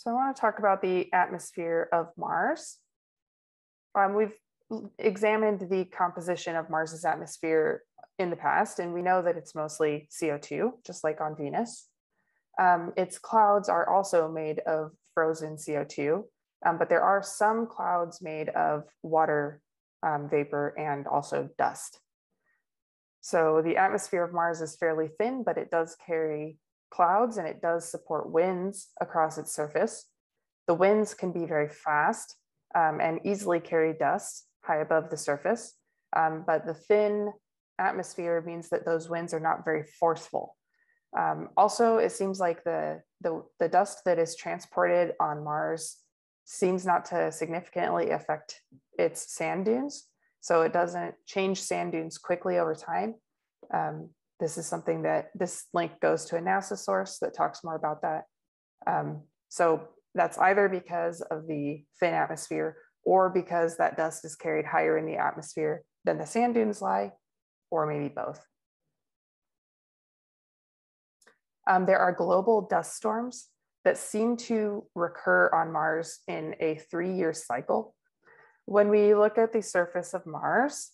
So I want to talk about the atmosphere of Mars. Um, we've examined the composition of Mars's atmosphere in the past, and we know that it's mostly CO2, just like on Venus. Um, its clouds are also made of frozen CO2, um, but there are some clouds made of water um, vapor and also dust. So the atmosphere of Mars is fairly thin, but it does carry clouds and it does support winds across its surface. The winds can be very fast um, and easily carry dust high above the surface, um, but the thin atmosphere means that those winds are not very forceful. Um, also, it seems like the, the, the dust that is transported on Mars seems not to significantly affect its sand dunes. So it doesn't change sand dunes quickly over time. Um, this is something that this link goes to a NASA source that talks more about that. Um, so that's either because of the thin atmosphere or because that dust is carried higher in the atmosphere than the sand dunes lie, or maybe both. Um, there are global dust storms that seem to recur on Mars in a three-year cycle. When we look at the surface of Mars,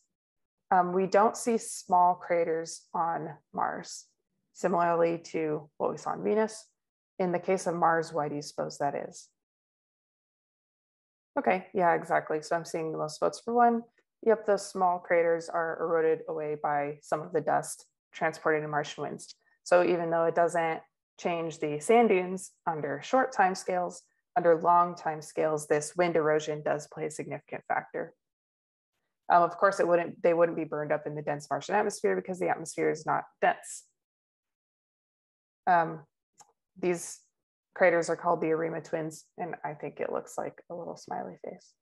um, we don't see small craters on Mars, similarly to what we saw on Venus. In the case of Mars, why do you suppose that is? Okay, yeah, exactly. So I'm seeing the most votes for one. Yep, those small craters are eroded away by some of the dust transported in Martian winds. So even though it doesn't change the sand dunes under short time scales, under long time scales, this wind erosion does play a significant factor. Um, of course, it wouldn't, they wouldn't be burned up in the dense Martian atmosphere because the atmosphere is not dense. Um, these craters are called the ARIMA twins, and I think it looks like a little smiley face.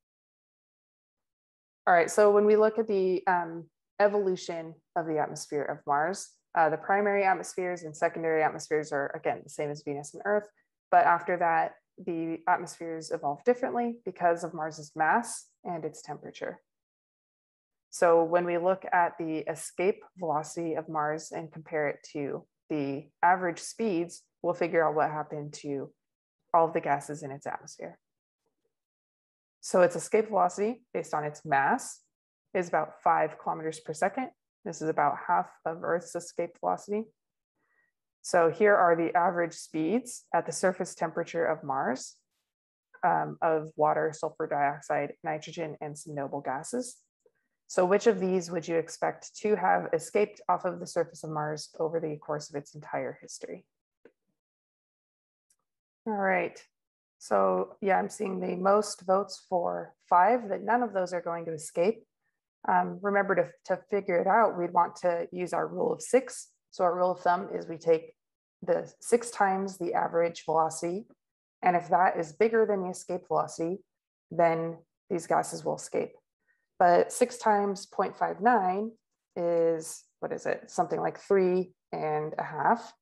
All right, so when we look at the um, evolution of the atmosphere of Mars, uh, the primary atmospheres and secondary atmospheres are, again, the same as Venus and Earth. But after that, the atmospheres evolve differently because of Mars's mass and its temperature. So when we look at the escape velocity of Mars and compare it to the average speeds, we'll figure out what happened to all of the gases in its atmosphere. So its escape velocity based on its mass is about five kilometers per second. This is about half of Earth's escape velocity. So here are the average speeds at the surface temperature of Mars um, of water, sulfur dioxide, nitrogen, and some noble gases. So which of these would you expect to have escaped off of the surface of Mars over the course of its entire history? All right, so yeah, I'm seeing the most votes for five, that none of those are going to escape. Um, remember to, to figure it out, we'd want to use our rule of six. So our rule of thumb is we take the six times the average velocity. And if that is bigger than the escape velocity, then these gases will escape but six times 0.59 is, what is it? Something like three and a half.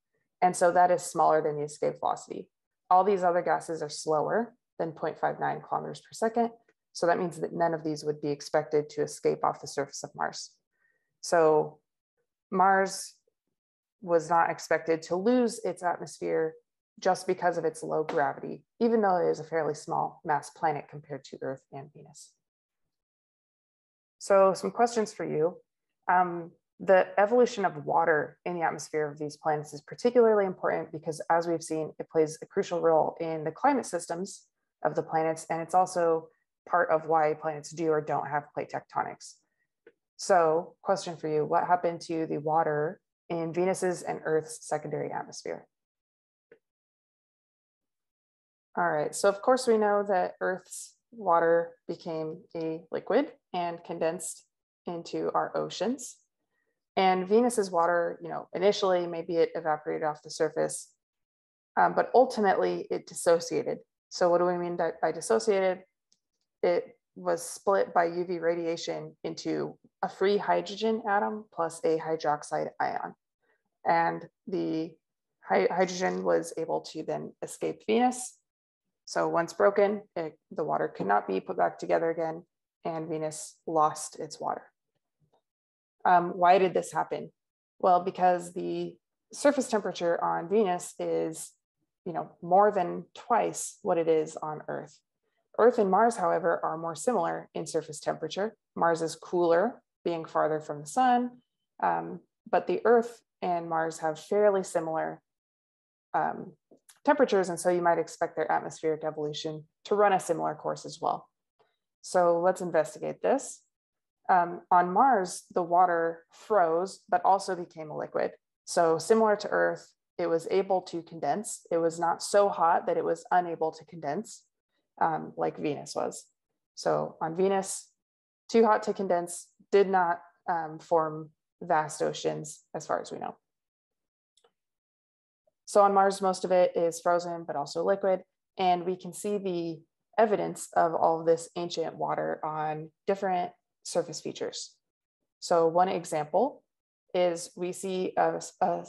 And so that is smaller than the escape velocity. All these other gases are slower than 0.59 kilometers per second. So that means that none of these would be expected to escape off the surface of Mars. So Mars was not expected to lose its atmosphere just because of its low gravity, even though it is a fairly small mass planet compared to Earth and Venus. So some questions for you. Um, the evolution of water in the atmosphere of these planets is particularly important because as we've seen, it plays a crucial role in the climate systems of the planets. And it's also part of why planets do or don't have plate tectonics. So question for you, what happened to the water in Venus's and Earth's secondary atmosphere? All right, so of course we know that Earth's water became a liquid and condensed into our oceans. And Venus's water, you know, initially maybe it evaporated off the surface, um, but ultimately it dissociated. So what do we mean by, by dissociated? It was split by UV radiation into a free hydrogen atom plus a hydroxide ion. And the hydrogen was able to then escape Venus so once broken, it, the water could not be put back together again and Venus lost its water. Um, why did this happen? Well, because the surface temperature on Venus is you know, more than twice what it is on Earth. Earth and Mars, however, are more similar in surface temperature. Mars is cooler, being farther from the sun, um, but the Earth and Mars have fairly similar um, temperatures, and so you might expect their atmospheric evolution to run a similar course as well. So let's investigate this. Um, on Mars, the water froze, but also became a liquid. So similar to Earth, it was able to condense. It was not so hot that it was unable to condense um, like Venus was. So on Venus, too hot to condense, did not um, form vast oceans as far as we know. So on Mars, most of it is frozen, but also liquid. And we can see the evidence of all of this ancient water on different surface features. So one example is we see a, a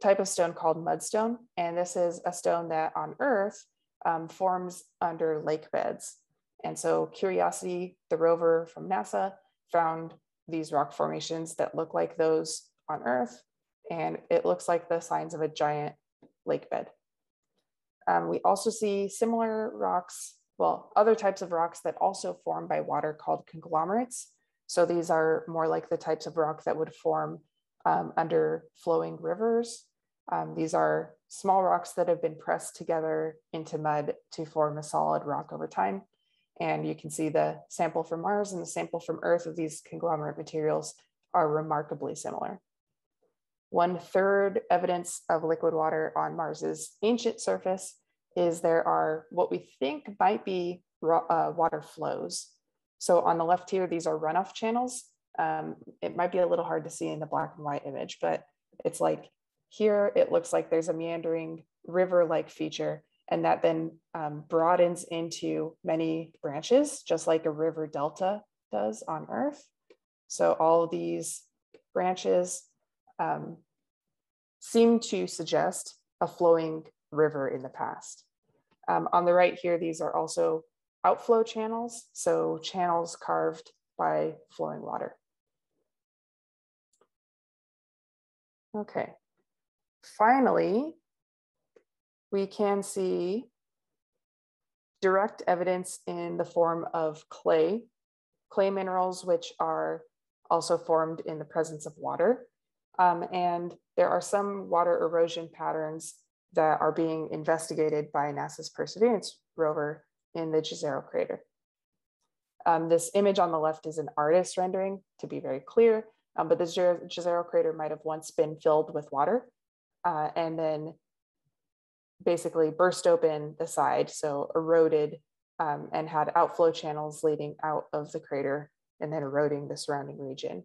type of stone called mudstone. And this is a stone that on Earth um, forms under lake beds. And so Curiosity, the rover from NASA, found these rock formations that look like those on Earth. And it looks like the signs of a giant lake bed. Um, we also see similar rocks, well, other types of rocks that also form by water called conglomerates. So these are more like the types of rock that would form um, under flowing rivers. Um, these are small rocks that have been pressed together into mud to form a solid rock over time. And you can see the sample from Mars and the sample from Earth of these conglomerate materials are remarkably similar. One third evidence of liquid water on Mars's ancient surface is there are what we think might be uh, water flows. So on the left here, these are runoff channels. Um, it might be a little hard to see in the black and white image, but it's like here, it looks like there's a meandering river-like feature and that then um, broadens into many branches, just like a river delta does on Earth. So all these branches um, seem to suggest a flowing river in the past. Um, on the right here, these are also outflow channels, so channels carved by flowing water. Okay, finally, we can see direct evidence in the form of clay, clay minerals, which are also formed in the presence of water. Um, and there are some water erosion patterns that are being investigated by NASA's Perseverance rover in the Jezero crater. Um, this image on the left is an artist rendering, to be very clear, um, but the Jezero crater might have once been filled with water uh, and then basically burst open the side, so eroded um, and had outflow channels leading out of the crater and then eroding the surrounding region.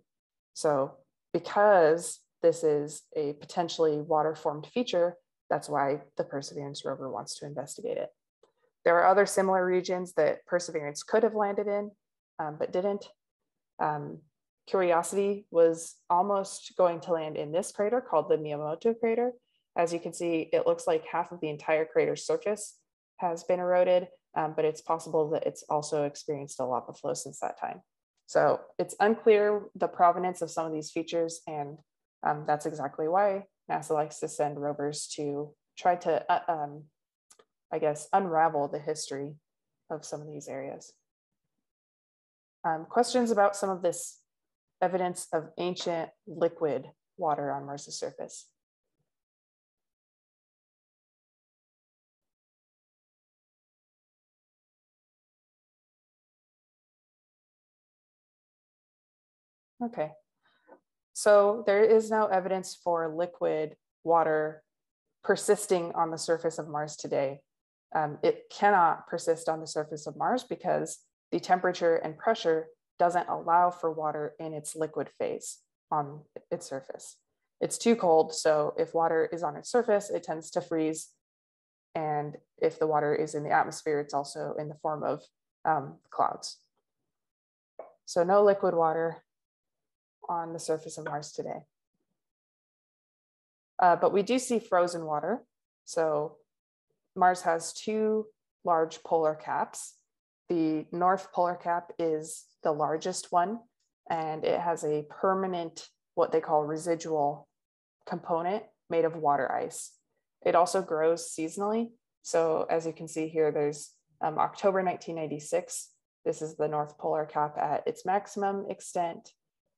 So because this is a potentially water formed feature, that's why the Perseverance rover wants to investigate it. There are other similar regions that Perseverance could have landed in, um, but didn't. Um, Curiosity was almost going to land in this crater called the Miyamoto crater. As you can see, it looks like half of the entire crater's surface has been eroded, um, but it's possible that it's also experienced a lava flow since that time. So it's unclear the provenance of some of these features, and um, that's exactly why NASA likes to send rovers to try to, uh, um, I guess, unravel the history of some of these areas. Um, questions about some of this evidence of ancient liquid water on Mars's surface? Okay. So there is no evidence for liquid water persisting on the surface of Mars today. Um, it cannot persist on the surface of Mars because the temperature and pressure doesn't allow for water in its liquid phase on its surface. It's too cold, so if water is on its surface, it tends to freeze. And if the water is in the atmosphere, it's also in the form of um, clouds. So no liquid water, on the surface of Mars today. Uh, but we do see frozen water. So Mars has two large polar caps. The north polar cap is the largest one, and it has a permanent, what they call residual component made of water ice. It also grows seasonally. So as you can see here, there's um, October 1996. This is the North Polar Cap at its maximum extent.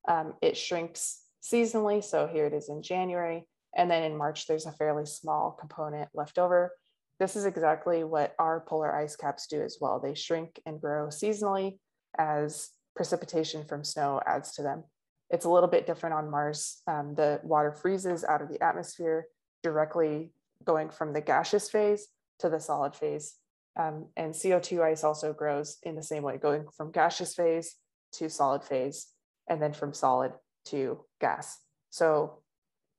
Um, it shrinks seasonally. So here it is in January. And then in March, there's a fairly small component left over. This is exactly what our polar ice caps do as well. They shrink and grow seasonally as precipitation from snow adds to them. It's a little bit different on Mars. Um, the water freezes out of the atmosphere directly going from the gaseous phase to the solid phase. Um, and CO2 ice also grows in the same way, going from gaseous phase to solid phase, and then from solid to gas. So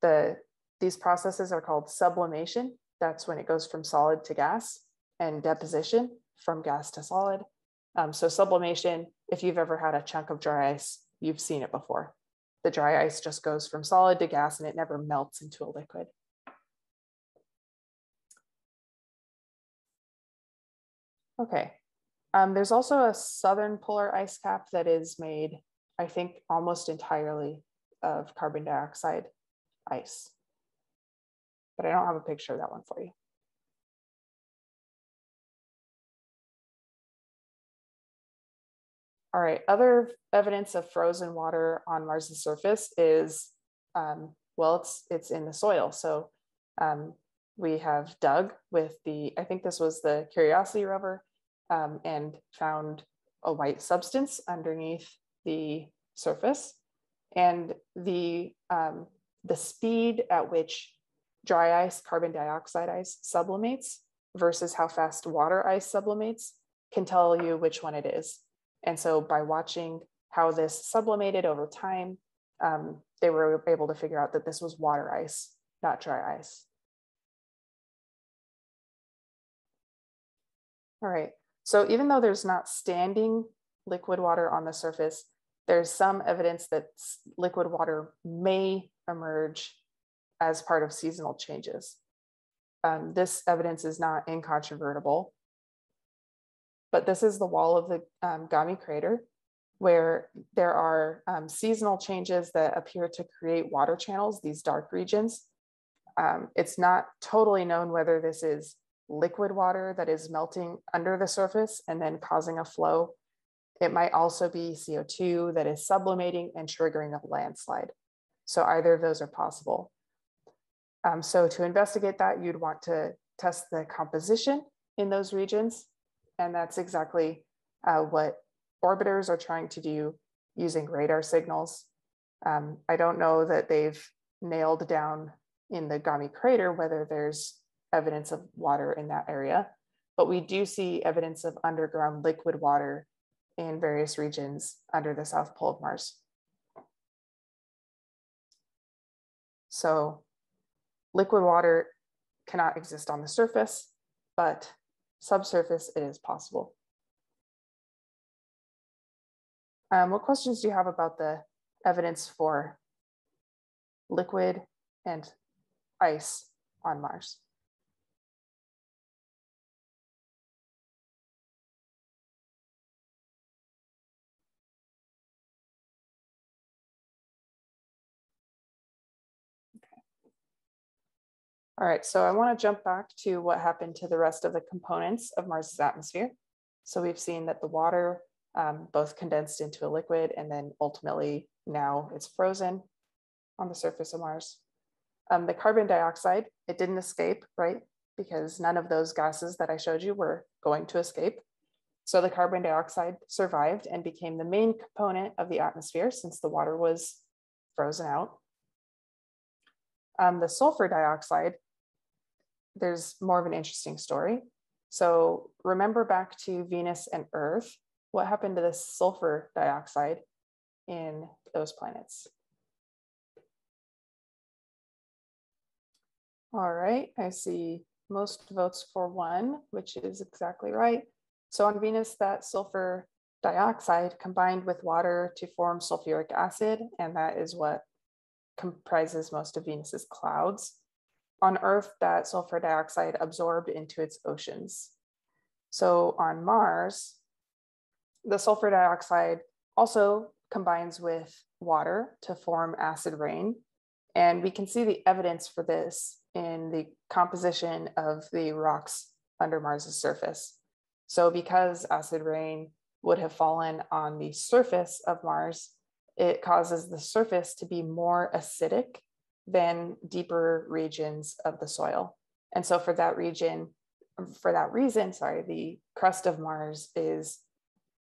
the these processes are called sublimation. That's when it goes from solid to gas, and deposition from gas to solid. Um, so sublimation, if you've ever had a chunk of dry ice, you've seen it before. The dry ice just goes from solid to gas and it never melts into a liquid. Okay, um, there's also a southern polar ice cap that is made, I think, almost entirely of carbon dioxide ice. But I don't have a picture of that one for you. All right, other evidence of frozen water on Mars's surface is, um, well, it's, it's in the soil. So um, we have dug with the, I think this was the Curiosity rover, um, and found a white substance underneath the surface. And the, um, the speed at which dry ice, carbon dioxide ice sublimates versus how fast water ice sublimates can tell you which one it is. And so by watching how this sublimated over time, um, they were able to figure out that this was water ice, not dry ice. All right, so even though there's not standing liquid water on the surface, there's some evidence that liquid water may emerge as part of seasonal changes. Um, this evidence is not incontrovertible, but this is the wall of the um, Garni crater where there are um, seasonal changes that appear to create water channels, these dark regions. Um, it's not totally known whether this is liquid water that is melting under the surface and then causing a flow. It might also be CO2 that is sublimating and triggering a landslide. So either of those are possible. Um, so to investigate that, you'd want to test the composition in those regions and that's exactly uh, what orbiters are trying to do using radar signals. Um, I don't know that they've nailed down in the Garni crater whether there's evidence of water in that area, but we do see evidence of underground liquid water in various regions under the South Pole of Mars. So liquid water cannot exist on the surface, but subsurface, it is possible. Um, what questions do you have about the evidence for liquid and ice on Mars? All right, so I wanna jump back to what happened to the rest of the components of Mars's atmosphere. So we've seen that the water um, both condensed into a liquid and then ultimately now it's frozen on the surface of Mars. Um, the carbon dioxide, it didn't escape, right? Because none of those gases that I showed you were going to escape. So the carbon dioxide survived and became the main component of the atmosphere since the water was frozen out. Um, the sulfur dioxide there's more of an interesting story. So remember back to Venus and Earth, what happened to the sulfur dioxide in those planets? All right, I see most votes for one, which is exactly right. So on Venus, that sulfur dioxide combined with water to form sulfuric acid, and that is what comprises most of Venus's clouds on Earth, that sulfur dioxide absorbed into its oceans. So on Mars, the sulfur dioxide also combines with water to form acid rain. And we can see the evidence for this in the composition of the rocks under Mars's surface. So because acid rain would have fallen on the surface of Mars, it causes the surface to be more acidic than deeper regions of the soil. And so for that region, for that reason, sorry, the crust of Mars is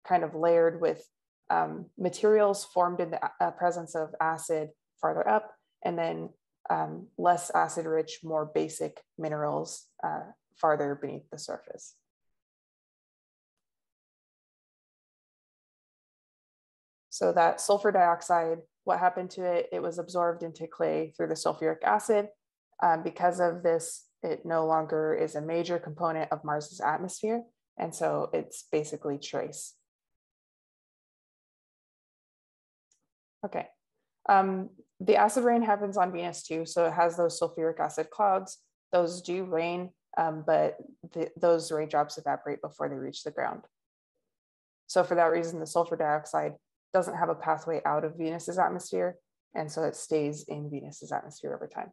kind of layered with um, materials formed in the uh, presence of acid farther up, and then um, less acid rich, more basic minerals uh, farther beneath the surface. So that sulfur dioxide, what happened to it? It was absorbed into clay through the sulfuric acid. Um, because of this, it no longer is a major component of Mars's atmosphere. And so it's basically trace. Okay. Um, the acid rain happens on Venus too. So it has those sulfuric acid clouds. Those do rain, um, but the, those raindrops evaporate before they reach the ground. So for that reason, the sulfur dioxide doesn't have a pathway out of Venus's atmosphere. And so it stays in Venus's atmosphere over time.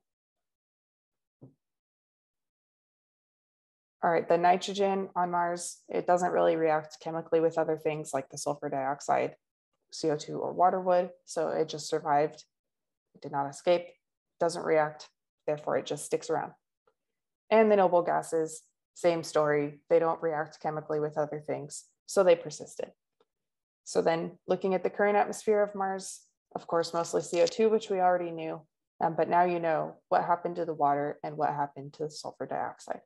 All right, the nitrogen on Mars, it doesn't really react chemically with other things like the sulfur dioxide, CO2, or water would. So it just survived, it did not escape, doesn't react, therefore it just sticks around. And the noble gases, same story. They don't react chemically with other things, so they persisted. So then looking at the current atmosphere of Mars, of course, mostly CO2, which we already knew, um, but now you know what happened to the water and what happened to the sulfur dioxide.